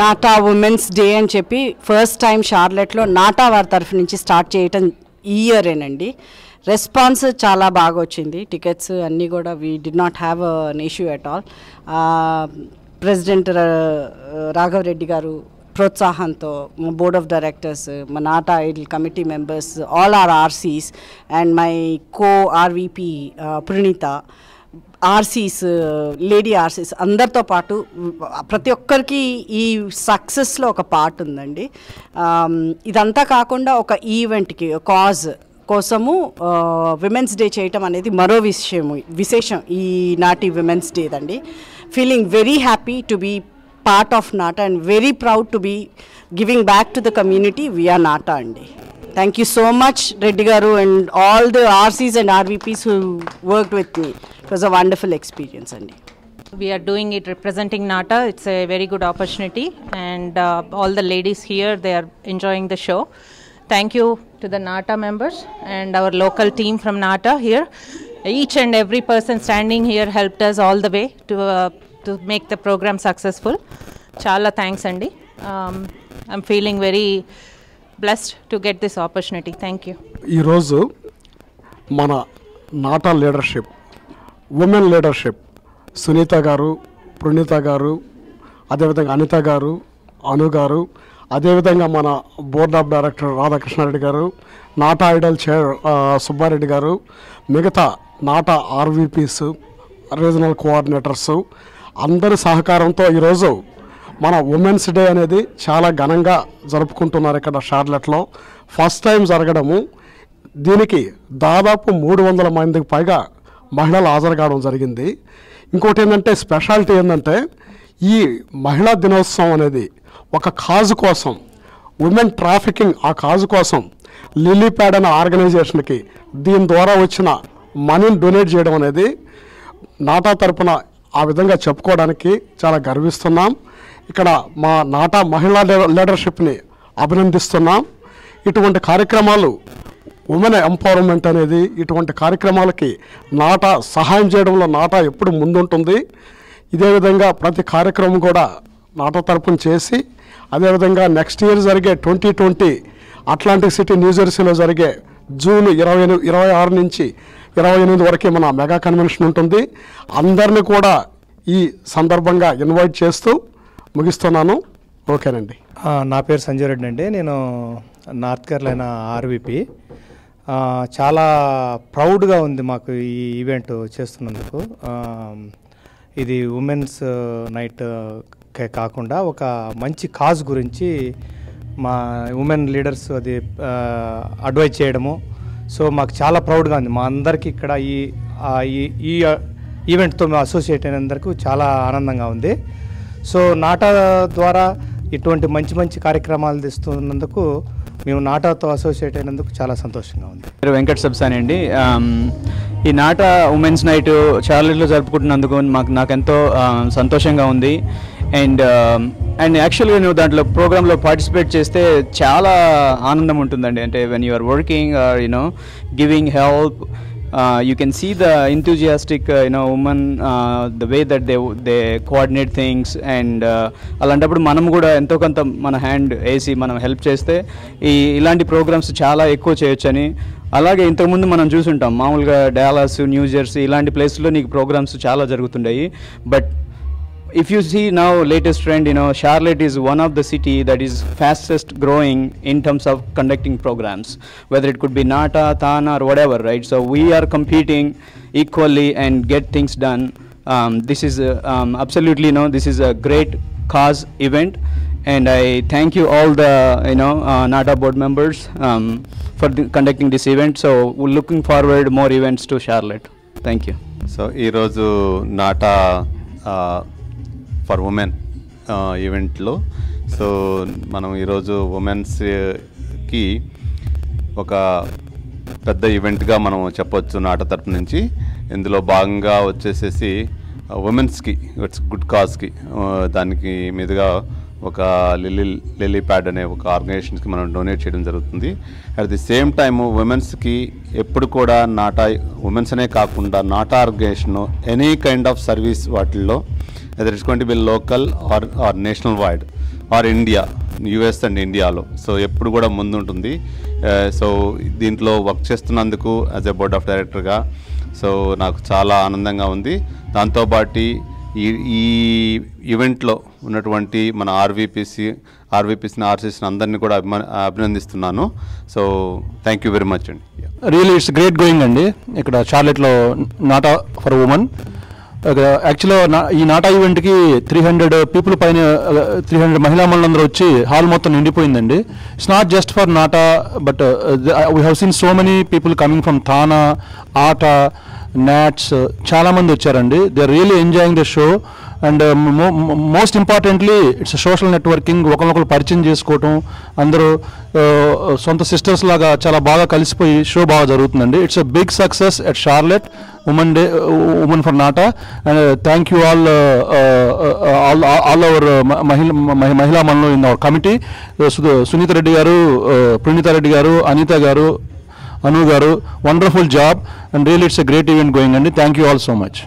నాటా women's day అని చెప్పి first time షార్లెట్లో నాటా వారి తరఫు నుంచి స్టార్ట్ చేయటం ఈ ఇయరేనండి రెస్పాన్స్ చాలా బాగా వచ్చింది. టికెట్స్ అన్నీ కూడా we did not have an issue at all president Raghav Reddy garu ప్రోత్సాహంతో మా బోర్డ్ ఆఫ్ డైరెక్టర్స్ మా NATA idol committee members all our RCs and my co RVP Praneetha RCs lady RCs అందరితో పాటు ప్రతి ఒక్కరికి ఈ సక్సెస్లో ఒక పార్ట్ ఉందండి. ఇదంతా కాకుండా ఒక ఈవెంట్కి కాజ్ కోసము విమెన్స్ డే చేయటం అనేది మరో విషయము విశేషం ఈ నాటి విమెన్స్ డే అండి feeling very happy to be part of NATA and very proud to be giving back to the community we are NATA అండి. Thank you so much Reddy garu and all the RCs and RVPs who work with me. It was a wonderful experience అండి We are doing it representing NATA. It's a very good opportunity, and uh, all the ladies here they are enjoying the show. Thank you to the NATA members and our local team from NATA here. Each and every person standing here helped us all the way to uh, to make the program successful. Chala thanks, Andy. Um, I'm feeling very blessed to get this opportunity. Thank you. ఈరోజు మన నాటా leadership Women leadership. Sunitha garu Praneetha garu అదేవిధంగా అనిత గారు అను గారు అదేవిధంగా మన board of director Radhakrishnareddy గారు నాటా Idol chair Subbareddy గారు మిగతా నాటా RVPs regional coordinators అందరి సహకారంతో ఈరోజు మన ఉమెన్స్ డే అనేది చాలా ఘనంగా జరుపుకుంటున్నారు ఇక్కడ షార్లెట్లో. First time జరగడము. దీనికి దాదాపు మూడు వందల మందికి పైగా మహిళలు హాజరు కావడం జరిగింది. ఇంకోటి ఏంటంటే స్పెషాలిటీ ఏంటంటే ఈ మహిళా దినోత్సవం అనేది ఒక కాజు కోసం ఉమెన్ ట్రాఫికింగ్ ఆ కాజు కోసం లిల్లీ ప్యాడ్ అనే ఆర్గనైజేషన్కి దీని ద్వారా వచ్చిన మనీని డొనేట్ చేయడం అనేది నాటా తరపున ఆ విధంగా చెప్పుకోవడానికి చాలా గర్విస్తున్నాం. ఇక్కడ మా నాటా మహిళా లీడర్షిప్ని అభినందిస్తున్నాం. ఇటువంటి కార్యక్రమాలు ఉమెన్ ఎంపవర్మెంట్ అనేది ఇటువంటి కార్యక్రమాలకి నాటా సహాయం చేయడంలో నాటా ఎప్పుడు ముందుంటుంది. ఇదే విధంగా ప్రతి కార్యక్రమం కూడా నాటా తరపున చేసి అదేవిధంగా నెక్స్ట్ ఇయర్ జరిగే ట్వంటీ ట్వంటీ అట్లాంటిక్ సిటీ న్యూజెర్సీలో జరిగే జూన్ ఇరవై ఎనిమిది ఇరవై ఆరు నుంచి ఇరవై ఎనిమిది వరకే మన మెగా కన్వెన్షన్ ఉంటుంది. అందరిని కూడా ఈ సందర్భంగా ఇన్వైట్ చేస్తూ ముగిస్తున్నాను. ఓకేనండి. నా పేరు సంజయ్ రెడ్డి అండి. నేను నార్త్ కేరళైన ఆర్విపి. చాలా ప్రౌడ్గా ఉంది మాకు ఈ ఈవెంట్ చేస్తున్నందుకు. ఇది ఉమెన్స్ నైట్ కాకుండా ఒక మంచి కాజ్ గురించి మా ఉమెన్ లీడర్స్ అది అడ్వైజ్ చేయడము. సో మాకు చాలా ప్రౌడ్గా ఉంది. మా అందరికీ ఇక్కడ ఈ ఈ ఈ ఈవెంట్తో మేము అసోసియేట్ అయినందుకు చాలా ఆనందంగా ఉంది. సో నాటా ద్వారా ఇటువంటి మంచి మంచి కార్యక్రమాలు తెస్తున్నందుకు మేము నాటాతో అసోసియేట్ అయినందుకు చాలా సంతోషంగా ఉంది. పేరు వెంకట సబ్సాని అండి. ఈ నాట ఉమెన్స్ నైట్ చార్లెట్లో జరుపుకుంటున్నందుకు మాకు నాకు ఎంతో సంతోషంగా ఉంది. అండ్ అండ్ యాక్చువల్గా నువ్వు దాంట్లో ప్రోగ్రాంలో పార్టిసిపేట్ చేస్తే చాలా ఆనందం ఉంటుందండి. అంటే when you are working or you know giving help uh, you can see the enthusiastic uh, you know woman uh, the way that they they coordinate things. And uh, అలాంటప్పుడు మనం కూడా ఎంతో కొంత మన హ్యాండ్ వేసి మనం హెల్ప్ చేస్తే ఈ ఇలాంటి ప్రోగ్రామ్స్ చాలా ఎక్కువ చేయొచ్చని. అలాగే ఇంతకుముందు మనం చూసుంటాం మామూలుగా డాలాస్ న్యూ జెర్సీ ఇలాంటి ప్లేస్లో నీకు ప్రోగ్రామ్స్ చాలా జరుగుతుంటాయి but if you see now latest trend, you know, Charlotte is one of the city that is fastest growing in terms of conducting programs, whether it could be NATA, TANA, or whatever, right? So we are competing equally and get things done. Um, this is uh, um, absolutely, you know, this is a great cause event, and I thank you all the, you know, uh, NATA board members um, for conducting this event. So we're looking forward more events to Charlotte. Thank you. So, Irozu NATA. Uh, for women ఈవెంట్లో. So మనం ఈరోజు ఉమెన్స్కి ఒక పెద్ద ఈవెంట్గా మనం చెప్పొచ్చు నాట తరపు నుంచి. ఇందులో భాగంగా వచ్చేసేసి ఉమెన్స్కి ఇట్స్ గుడ్ కాజ్కి దానికి మీదుగా ఒక లిల్లీ లిల్లీ ప్యాడ్ అనే ఒక ఆర్గనైజేషన్కి మనం డొనేట్ చేయడం జరుగుతుంది. అట్ ది సేమ్ టైమ్ ఉమెన్స్కి ఎప్పుడు కూడా నాటా ఉమెన్స్ అనే కాకుండా NATA organisation any kind of service వాటిల్లో అది it's going to be local or or national wide or India US and ఇండియాలో సో ఎప్పుడు కూడా ముందుంటుంది. Uh, సో దీంట్లో వర్క్ చేస్తున్నందుకు యాజ్ ఎ బోర్డ్ ఆఫ్ డైరెక్టర్గా సో నాకు చాలా ఆనందంగా ఉంది. దాంతోపాటు ఈ ఈ ఈవెంట్లో ఉన్నటువంటి మన ఆర్వీపీసీ ఆర్వీపీసీని ఆర్సీసీని అందరినీ కూడా అభిమా అభినందిస్తున్నాను. So thank you very much అండి. రియల్ ఇట్స్ గ్రేట్ గోయింగ్ అండి. ఇక్కడ చార్లెట్లో నాట్ ఫర్ ఉమెన్ యాక్చువల్గా ఈ నాటా ఈవెంట్కి త్రీ హండ్రెడ్ పీపుల్ పైన త్రీ హండ్రెడ్ మహిళా మండలందరూ వచ్చి హాల్ మొత్తం నిండిపోయిందండి. It's not just for NATA but we have seen so many people coming from TANA ATA NATS చాలామంది వచ్చారండి. They are really enjoying the show and most importantly it's social networking ఒకరినొకరు పరిచయం చేసుకోవటం అందరూ సొంత సిస్టర్స్ లాగా చాలా బాగా కలిసిపోయి షో బాగా జరుగుతుందండి. It's a big success at Charlotte women day women for NATA and thank you all all all our మహిళ మహిళా మనలో in our committee Sunitha Reddy garu Praneetha Reddy garu Anitha garu Anu garu wonderful job and real it's a great event going అండి thank you all so much